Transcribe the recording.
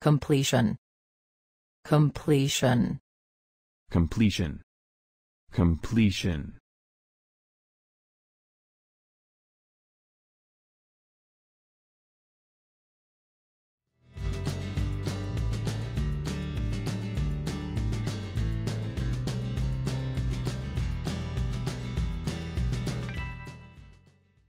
completion. Completion. Completion, completion,